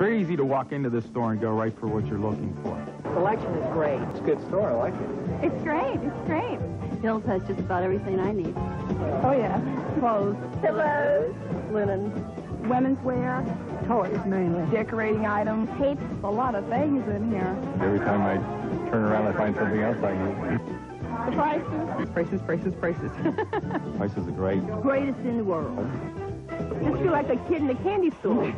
very easy to walk into this store and go right for what you're looking for. Selection is great. It's a good store. I like it. It's great. It's great. Hills has just about everything I need. Oh, yeah. Clothes, Pillows, linen, women's wear, toys mainly, decorating items, tapes, a lot of things in here. Every time I turn around, I find something else I need. The prices? Prices, prices, prices. Prices are great. greatest in the world. Just feel like a kid in a candy store.